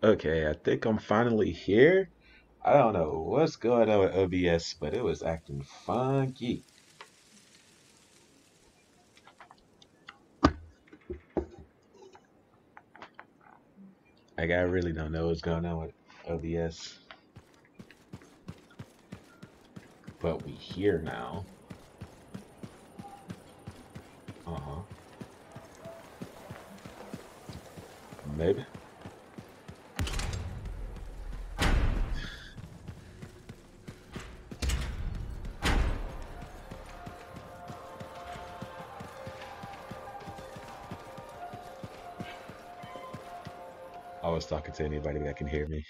Okay, I think I'm finally here. I don't know what's going on with OBS, but it was acting funky. Like I really don't know what's going on with OBS. But we here now. Uh-huh. Maybe. To anybody that can hear me.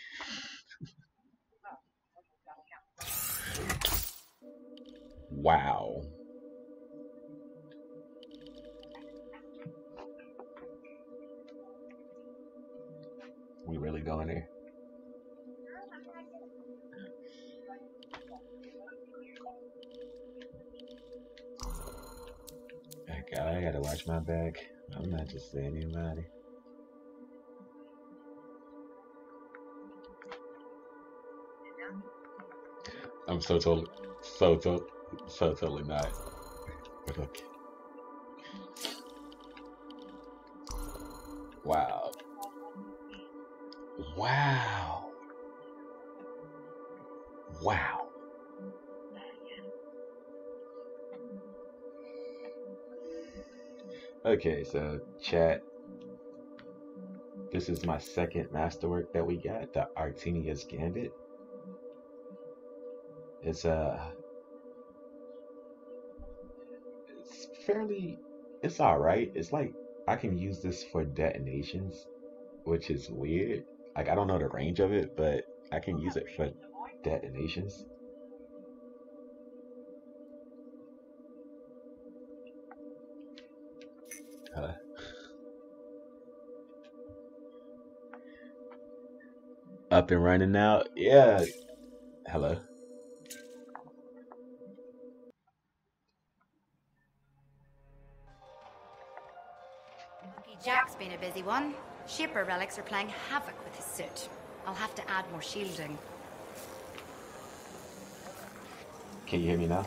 Wow. We really going there? I got I gotta watch my back. I'm not just anybody. I'm so totally, so to, so totally not. But okay. Wow. Wow. Wow. Okay, so chat. This is my second masterwork that we got, the Artenia's Gambit. It's uh it's fairly it's all right. It's like I can use this for detonations, which is weird. Like I don't know the range of it, but I can use it for detonations. Up and running now. Yeah. Hello. One. Shaper relics are playing havoc with his suit. I'll have to add more shielding. Can you hear me now?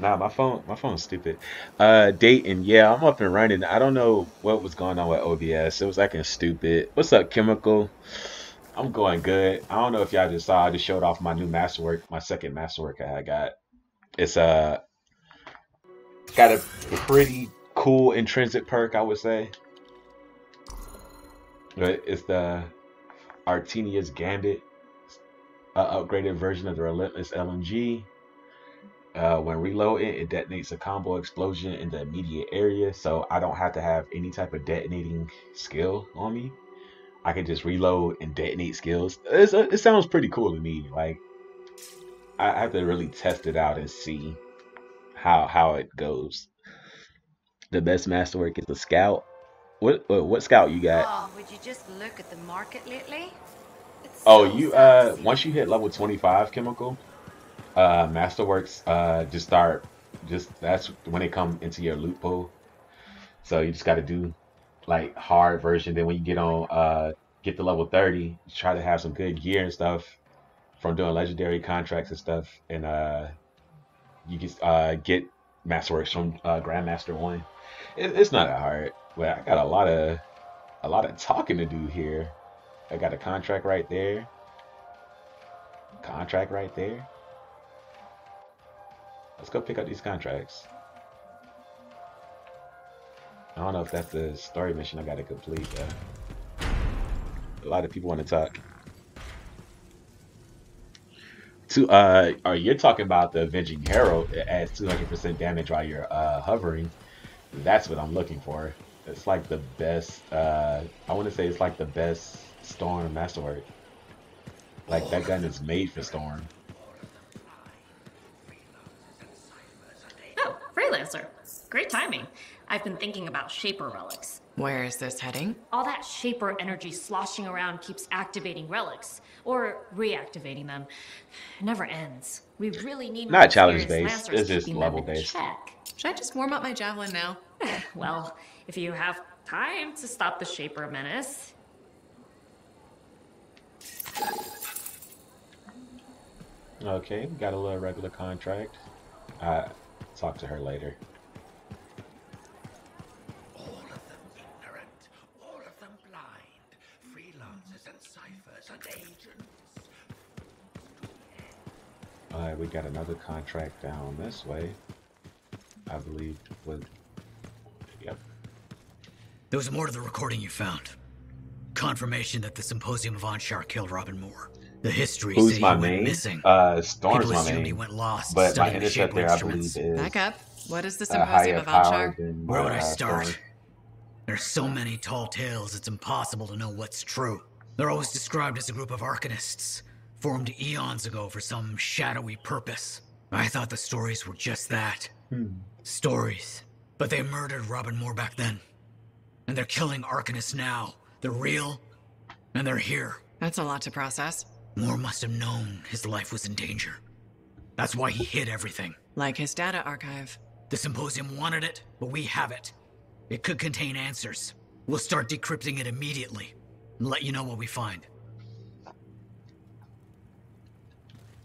Nah, my phone, my phone's stupid. Uh, Dayton, yeah, I'm up and running. I don't know what was going on with OBS. It was acting stupid. What's up, Chemical? I'm going good. I don't know if y'all just saw. I just showed off my new masterwork, my second masterwork I got. It's uh got a pretty cool intrinsic perk, I would say. But it's the Artenia's Gambit, upgraded version of the Relentless LMG. Uh, when reloading, it detonates a combo explosion in the immediate area, so I don't have to have any type of detonating skill on me. I can just reload and detonate skills. It's, it sounds pretty cool to me. Like I have to really test it out and see how how it goes. The best masterwork is the scout. What what, what scout you got? Oh, would you just look at the market lately? It's Oh, so you uh once you hit level 25 chemical, uh masterworks uh just start just that's when they come into your loot pool. So you just got to do like hard version. Then when you get on uh get to level 30, try to have some good gear and stuff from doing legendary contracts and stuff and uh you can uh get masterworks from uh Grandmaster 1. It, it's not that hard, but I got a lot of a lot of talking to do here. I got a contract right there. Contract right there. Let's go pick up these contracts. I don't know if that's the story mission I gotta complete. A lot of people want to talk. To uh, or you're talking about the Avenging Herald. It adds 200% damage while you're uh hovering. That's what I'm looking for. It's like the best. Uh, I want to say it's like the best Storm Masterwork. Like that gun is made for Storm. Oh, Freelancer. Great timing. I've been thinking about Shaper relics. Where is this heading? All that Shaper energy sloshing around keeps activating relics, or reactivating them. It never ends. We really need more Not challenge based. masters It's just level based. check. Should I just warm up my javelin now? Well, if you have Time to stop the Shaper menace. Okay, we got a little regular contract. I talk to her later. All of them ignorant, all of them blind, freelancers and ciphers and agents. Alright, we got another contract down this way. I believe with Yep. There was more to the recording you found. Confirmation that the Symposium of Anshar killed Robin Moore. The history Who's say my he went main? missing. Uh Storm's People my assumed he went lost, But my studying the shape interceptor I believe instruments. is Back up. What is the uh, Symposium of Anshar? powered than Where would I uh, start? Storm. There's so many tall tales, it's impossible to know what's true. They're always described as a group of arcanists, formed eons ago for some shadowy purpose. I thought the stories were just that. Hmm. Stories. But they murdered Robin Moore back then. And they're killing arcanists now. They're real, and they're here. That's a lot to process. Moore must have known his life was in danger. That's why he hid everything. Like his data archive. The Symposium wanted it, but we have it. It could contain answers. We'll start decrypting it immediately and let you know what we find.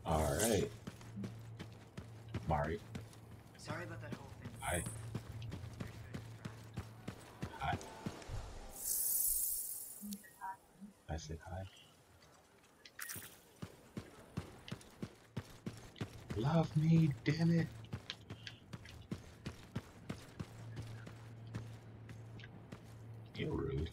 Alright. Mari. Sorry about that whole thing. Hi. Hi. I said hi. Love me, damn it. You're rude.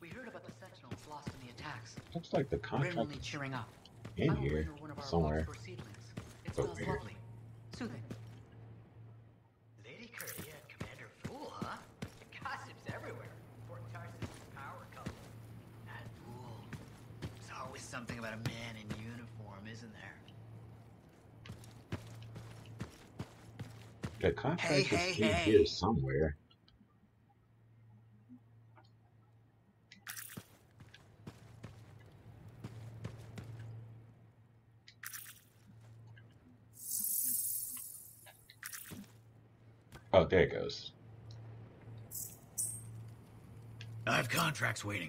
We heard about the Sentinels lost in the attacks. Looks like the contract only cheering up. in here bring her one of our somewhere. Oxford seedlings. It smells lovely. Soothing. Something about a man in uniform, isn't there? The contract Hey, is hey, in hey. here somewhere. Oh, there it goes. I have contracts waiting.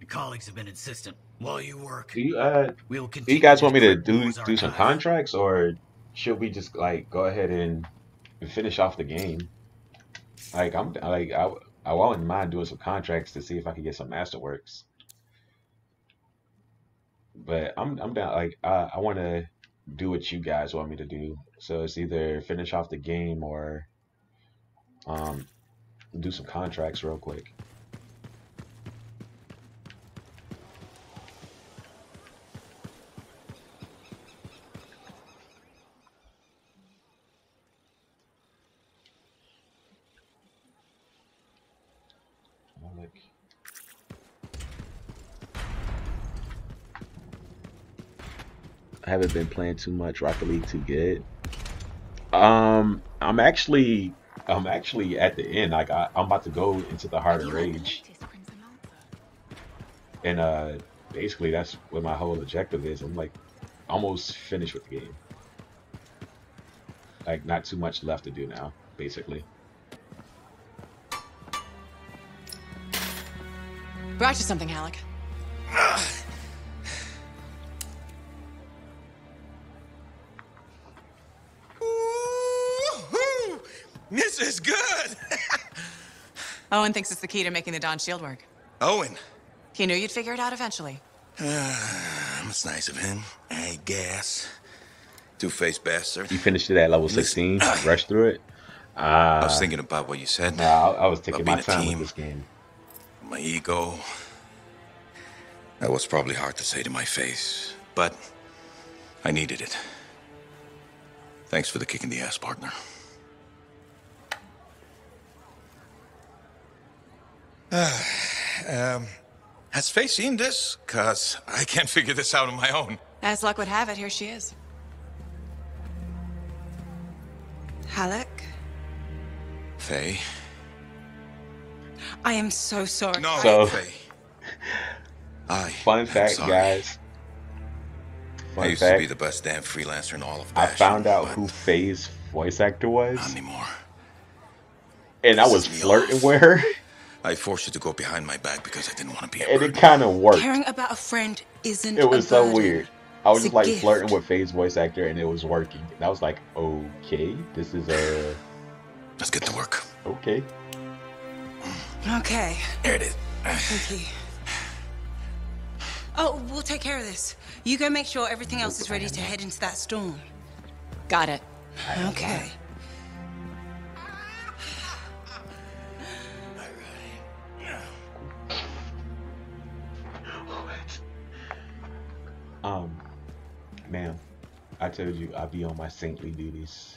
Your colleagues have been insistent. While you work, Do you uh we will do you guys want me to do do some contracts or should we just like go ahead and finish off the game? Like I'm like I I wouldn't mind doing some contracts to see if I can get some masterworks. But I'm I'm down like I I want to do what you guys want me to do. So it's either finish off the game or um do some contracts real quick. Haven't been playing too much Rocket League too good. Um, I'm actually, I'm actually at the end. Like I, I'm about to go into the Heart of Rage, and uh, basically that's what my whole objective is. I'm like almost finished with the game. Like not too much left to do now, basically. Brought you something, Haluk. Owen thinks it's the key to making the Dawn shield work. Owen. He knew you'd figure it out eventually. That's nice of him, I guess. Two-faced bastard. You finished it at level 16, rushed through it. I Uh, was thinking about what you said. nah, I, I was taking About my time team. with this game. My ego. That was probably hard to say to my face, but I needed it. Thanks for the kick in the ass, partner. um, has Faye seen this? Cause I can't figure this out on my own. As luck would have it, here she is. Haluk, Faye? I am so sorry. No, So- Faye. I Fun am fact, sorry. guys. I fun used to be the best damn freelancer in all of I found out who Faye's voice actor was, Not anymore. and I was flirting off. with her, I forced you to go behind my back because I didn't want to be a and it kind of worked. Caring about a friend isn't It was a so burden. weird. I was It's just like gift. flirting with Faye's voice actor, and it was working. And I was like, okay, this is a Let's get to work. okay. Okay, There it is. thank you. Oh, we'll take care of this. You go make sure everything else is ready to head into that storm. Got it. Okay. Um, ma'am, I told you I'll be on my saintly duties.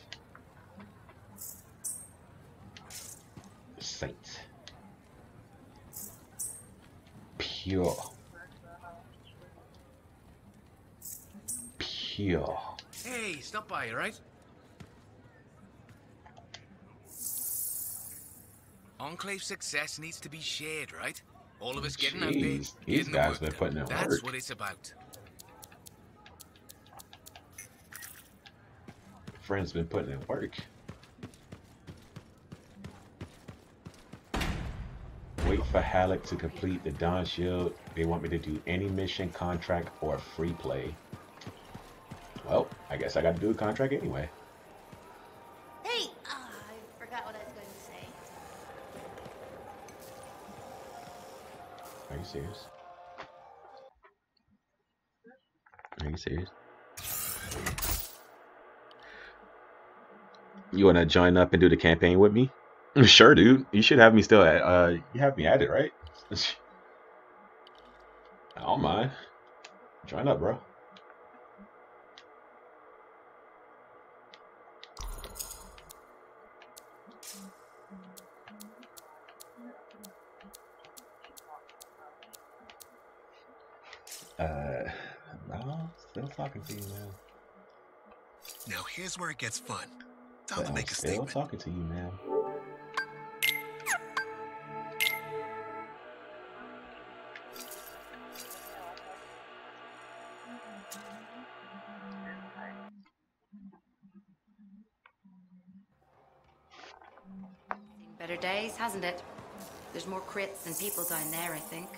Saint. Pure. Pure. Hey, stop by, all right? Enclave success needs to be shared, right? All of us getting out there, Jeez, these getting the guys work been putting in That's work. what it's about. Friend's been putting in work. Wait for Haluk to complete the Dawn Shield. They want me to do any mission, contract, or free play. Well, I guess I got to do a contract anyway. Hey! Ah, I forgot what I was going to say. Are you serious? Are you serious? You want to join up and do the campaign with me? Sure, dude. You should have me still at. Uh, you have me at it, right? I don't mind. Join up, bro. Uh, no, still talking to you, man. Now here's where it gets fun. Time to I'm make a still statement. talking to you, man. Seen better days, hasn't it? There's more crits than people down there, I think.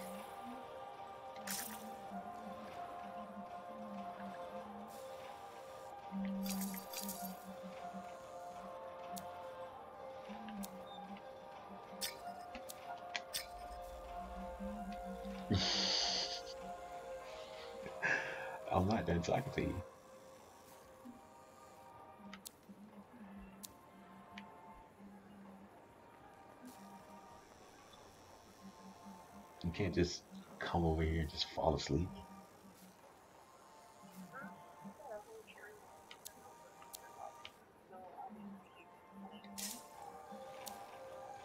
You can't just come over here and just fall asleep.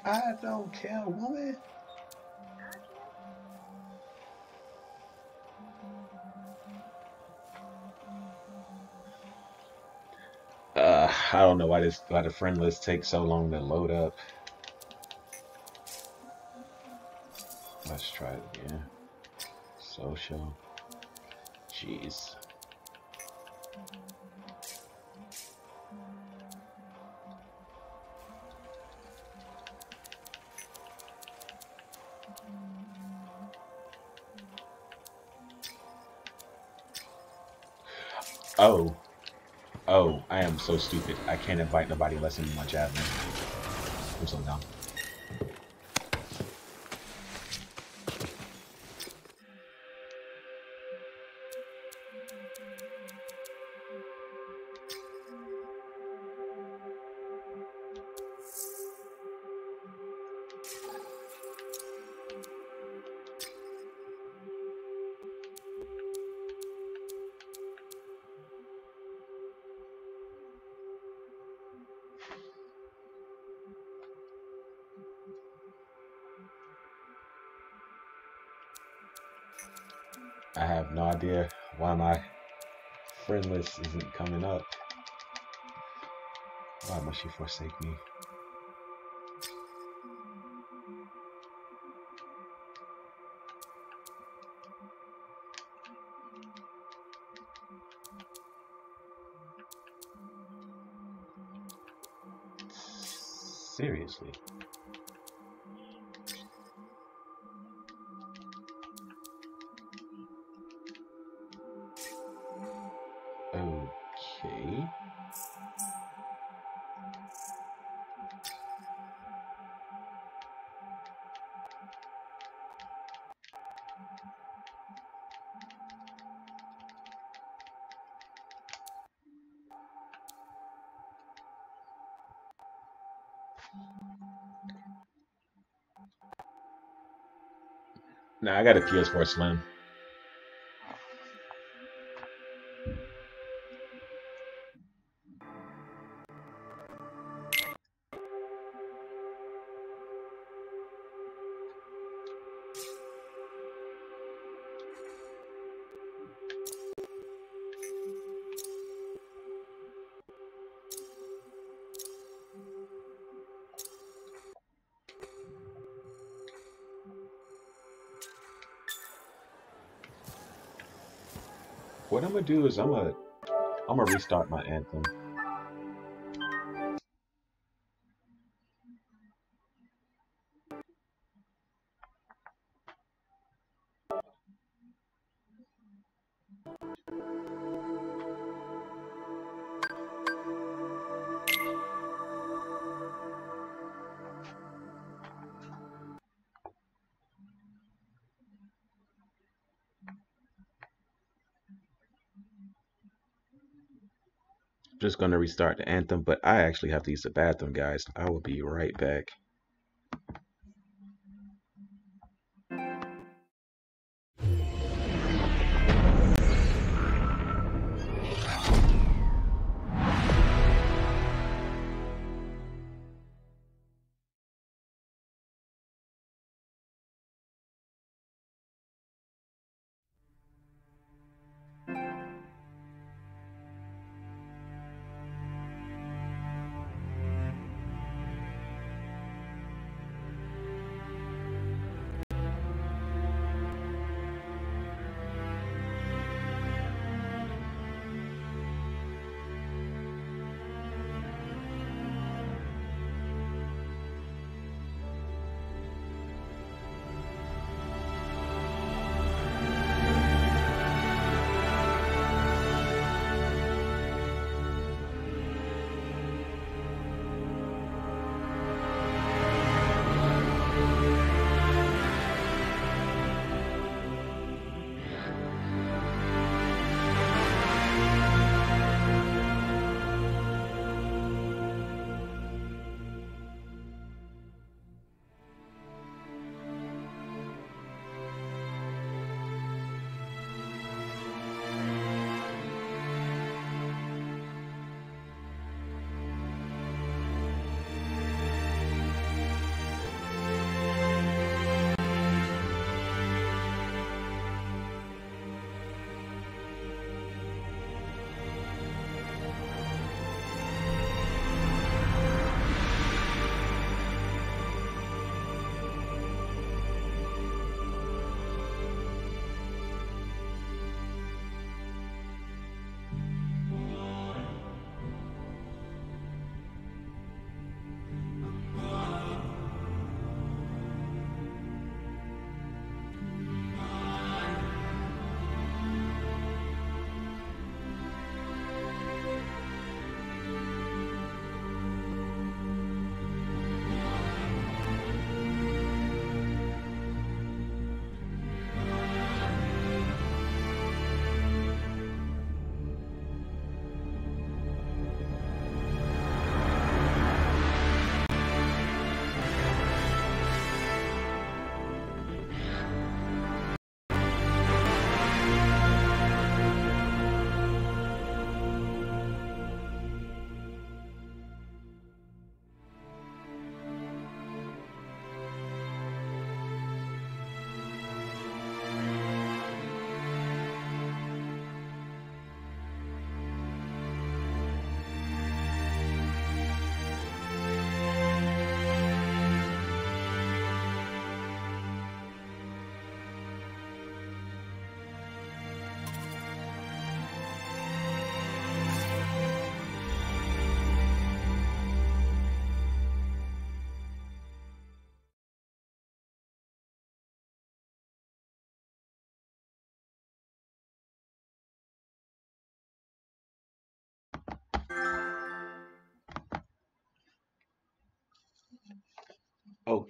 I don't care, woman. I don't know why this why the friend list takes so long to load up. Let's try it again. Social. Jeez. So stupid. I can't invite nobody unless I'm my chat. I'm so dumb. I have no idea why my friend list isn't coming up. Why must you forsake me? Got a PS4 Slim. What I'm gonna do is I'm gonna I'm gonna restart my anthem. Just gonna restart the anthem, but I actually have to use the bathroom, guys. I will be right back.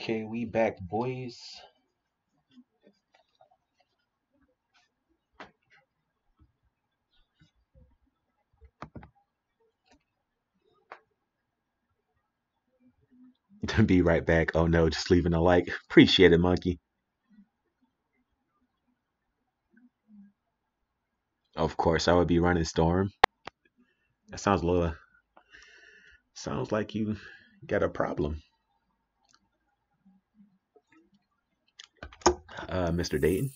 Okay, we back, boys. Be right back. Oh no, just leaving a like. Appreciate it, monkey. Of course, I would be running Storm. That sounds a little. Sounds like you got a problem. Uh, Mr. Dayton.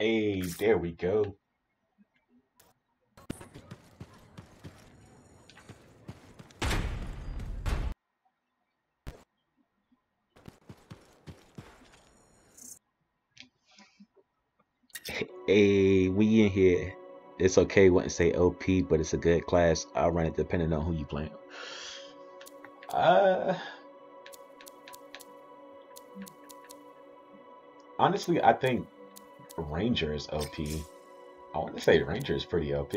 Hey, there we go. Hey, we in here. It's okay, wouldn't say OP, but it's a good class. I'll run it depending on who you playing. Uh, honestly, I think Ranger is OP. I want to say Ranger is pretty OP.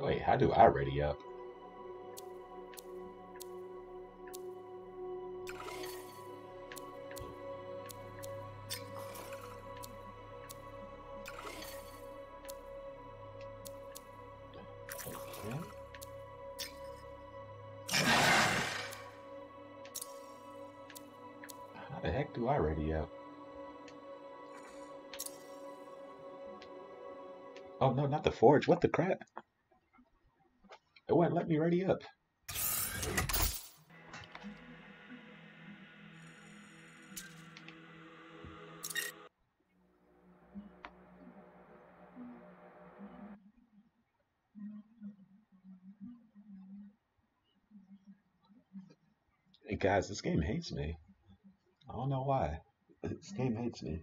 Wait, how do I ready up? Forge. What the crap? It won't let me ready up. Hey guys, this game hates me. I don't know why. This game hates me.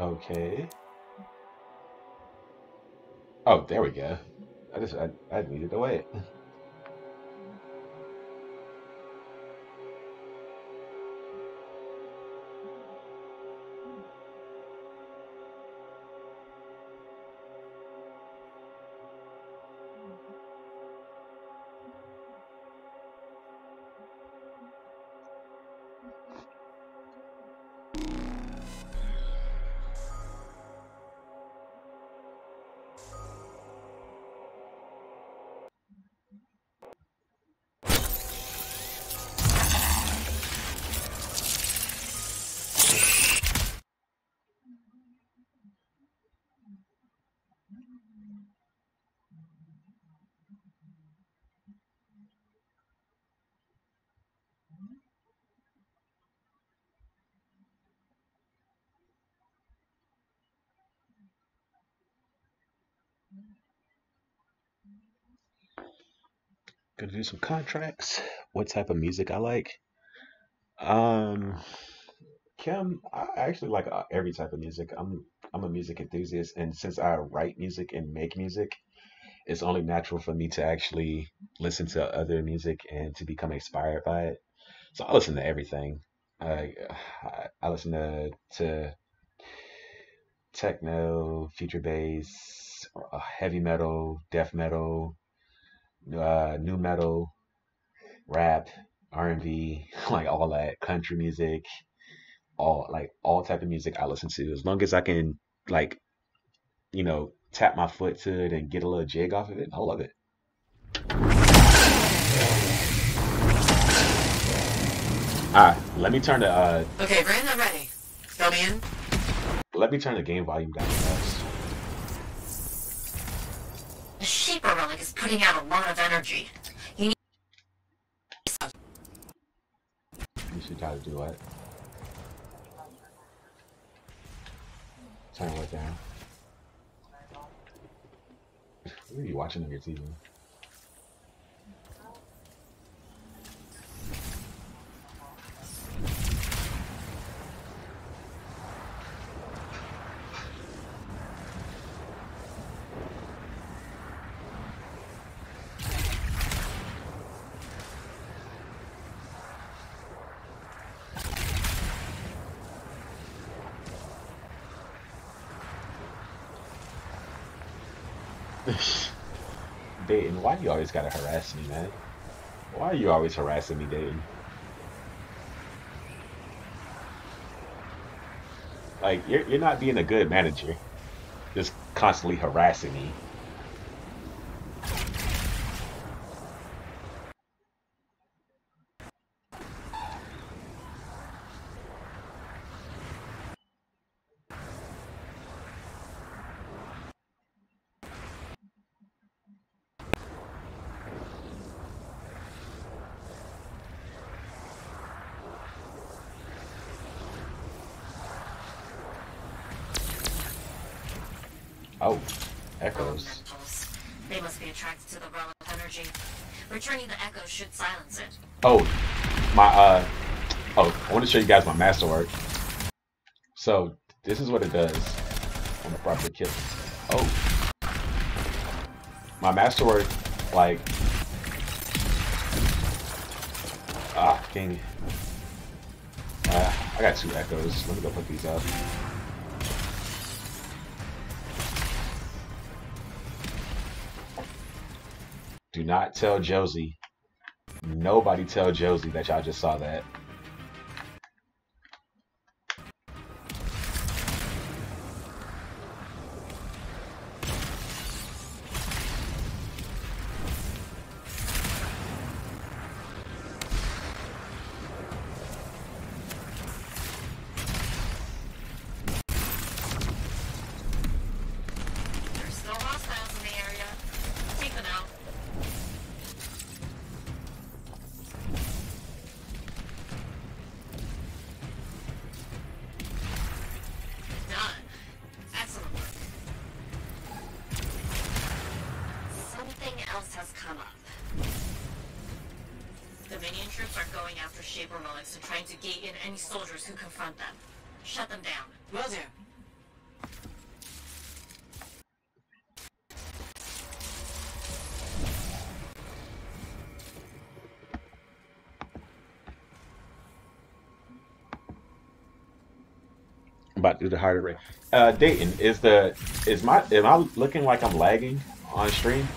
Okay. Oh, there we go. I just I, I needed to do some contracts. What type of music I like? Um, Kim, I actually like uh, every type of music. I'm I'm a music enthusiast, and since I write music and make music, it's only natural for me to actually listen to other music and to become inspired by it. So I listen to everything. I I, listen to to techno, future bass, uh, heavy metal, death metal, uh, new metal, rap, R&B, like all that, country music, all like all type of music I listen to. As long as I can like, you know, tap my foot to it and get a little jig off of it, I love it. Alright, let me turn the uh Okay, Brandon, I'm ready. Fill me in. let me turn the game volume down putting out a lot of energy. You need You should try to do what? Turn what down? What are you watching on your TV? Dayton, why you always gotta harass me, man? Why are you always harassing me, Dayton? Like, you're, you're not being a good manager. Just constantly harassing me. Oh, echoes. elementals. They must be attracted to the relic energy. Returning the echo should silence it. Oh, my, uh, oh, I want to show you guys my masterwork. So, this is what it does on the proper kit. Oh. My masterwork, like, ah, it. Uh, I got two echoes. Let me go put these up. Do not tell Josie. Nobody tell Josie that y'all just saw that. I'm to harder rate. Uh, Dayton, is the is my am I looking like I'm lagging on stream?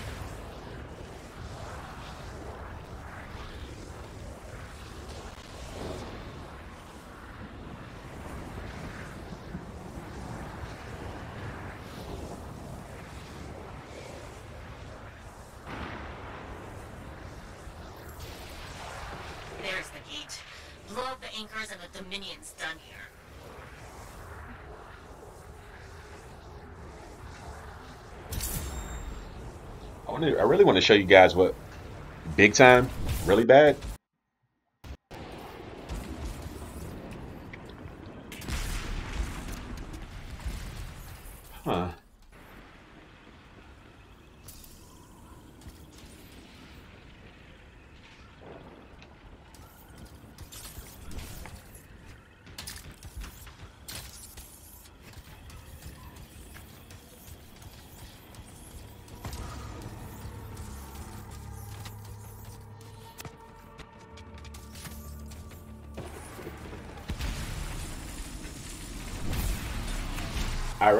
There's the gate. Blow up the anchors and the Dominion's done here. I really want to show you guys what big time, really bad.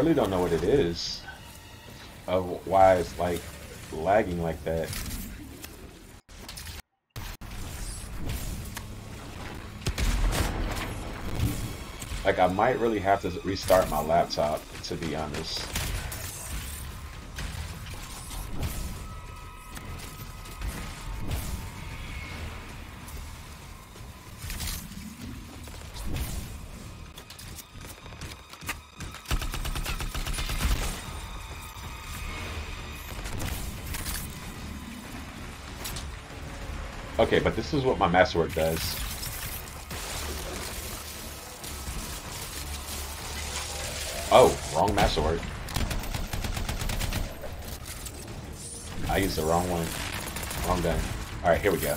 Really don't know what it is of why it's like lagging like that. Like I might really have to restart my laptop to be honest. Okay, but this is what my masterwork does. Oh, wrong masterwork. I used the wrong one. Wrong gun. Alright, here we go.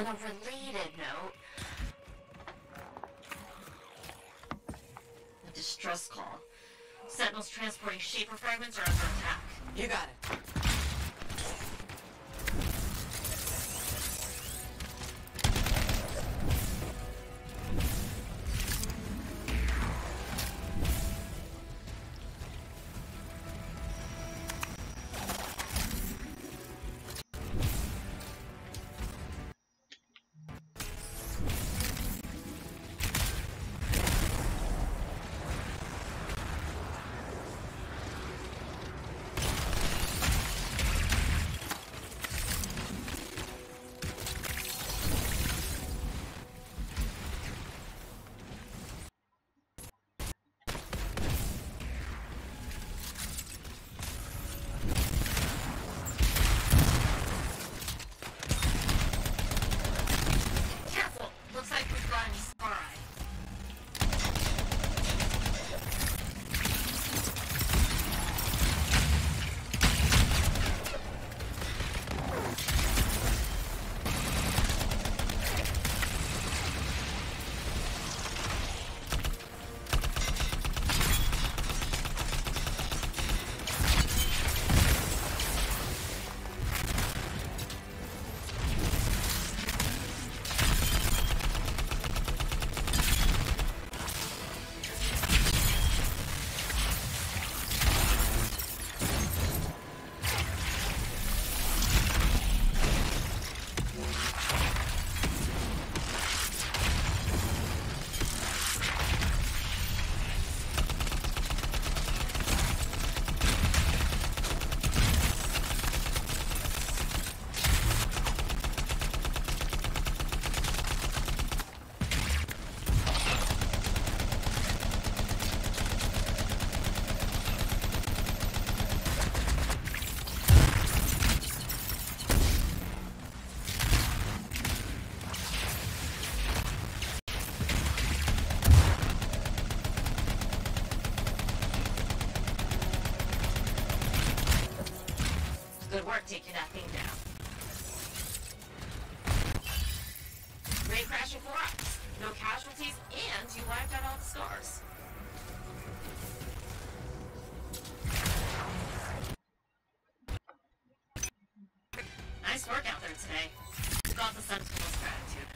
On a related note, a distress call. Sentinels transporting Shaper fragments are under attack. You got it. Taking that thing down. Great crashing for us. No casualties, and you wiped out all the Scars. Nice work out there today. Got the Sentinel's gratitude.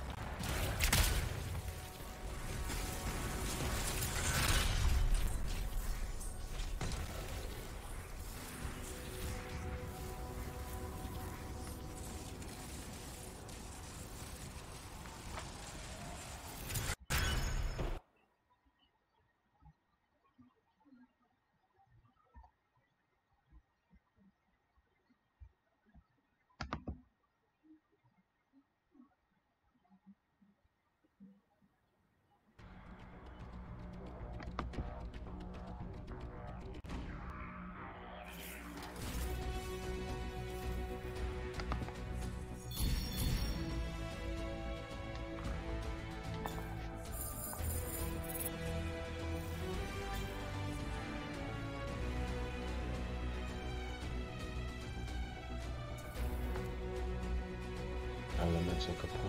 Elemental component.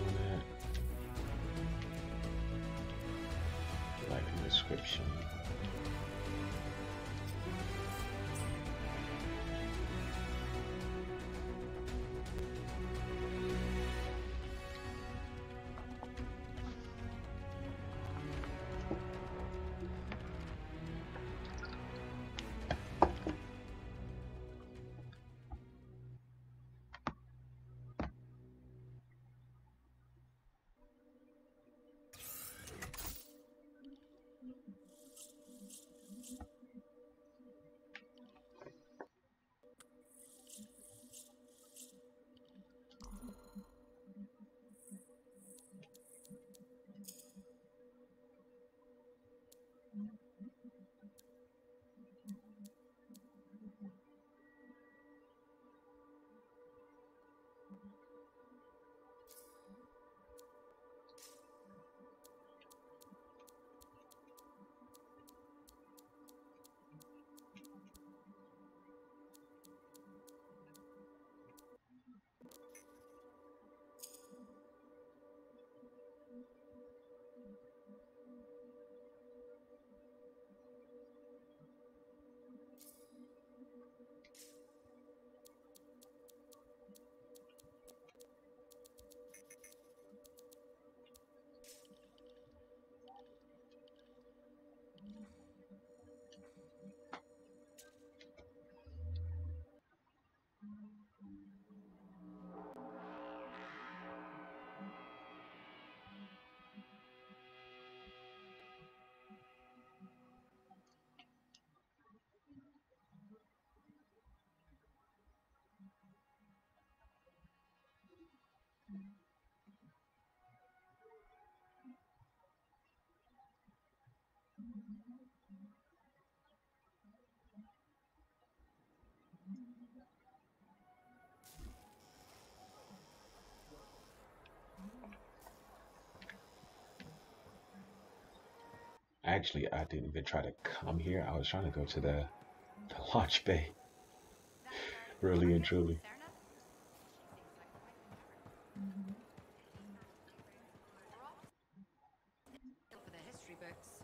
Actually, I didn't even try to come here. I was trying to go to the, the launch bay. Really and truly. For the history books.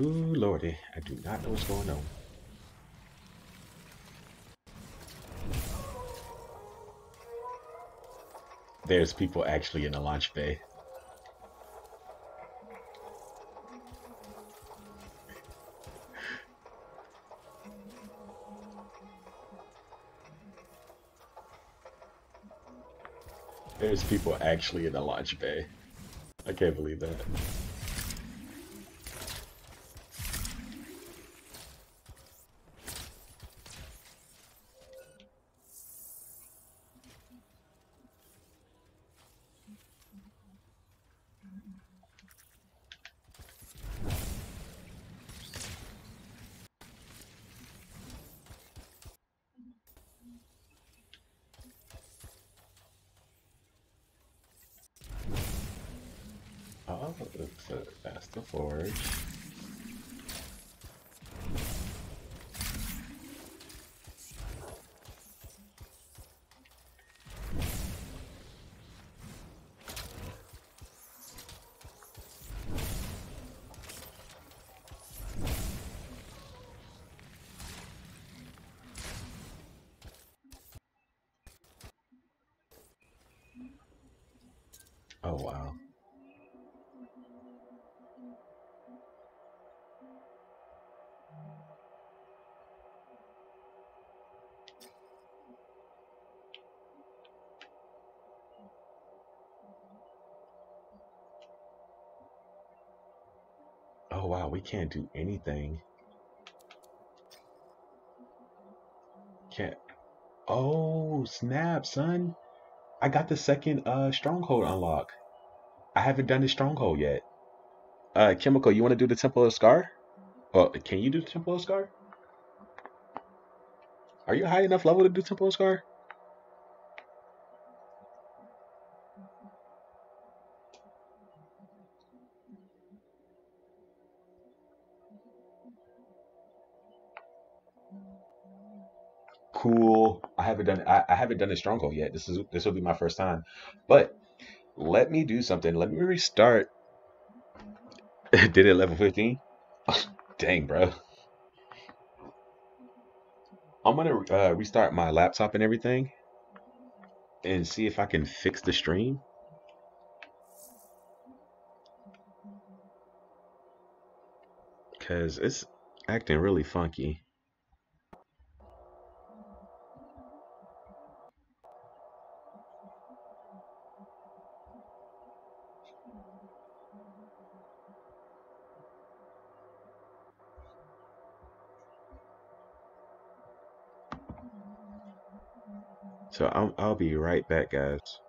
Ooh, lordy, I do not know what's going on. There's people actually in the launch bay. There's people actually in the launch bay. I can't believe that. We can't do anything. Can't. Oh snap, son! I got the second uh stronghold unlock. I haven't done the stronghold yet. Uh, chemical, you want to do the Temple of Scar? Oh, can you do Temple of Scar? Are you high enough level to do Temple of Scar? Haven't done I, I haven't done a stronghold yet. This is this will be my first time. But let me do something. Let me restart. Did it level 15? Dang, bro. I'm gonna uh, restart my laptop and everything and see if I can fix the stream. Cause it's acting really funky. So I'll, I'll be right back, guys.